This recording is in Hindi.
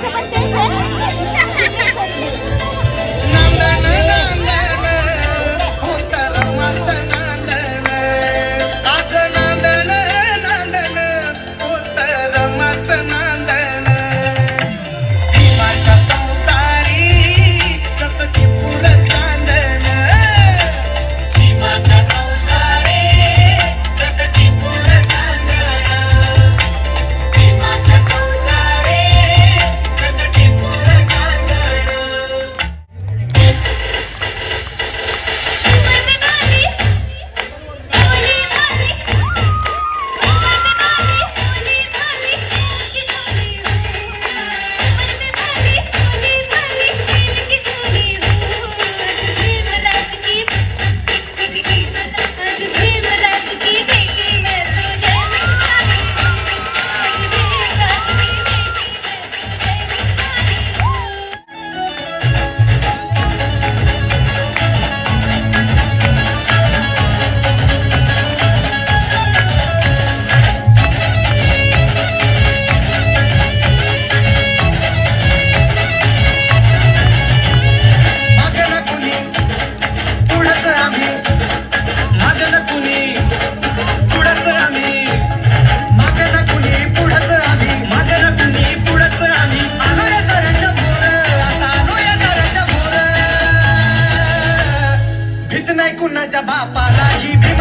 você vai ter कुन जबा पाला ही भी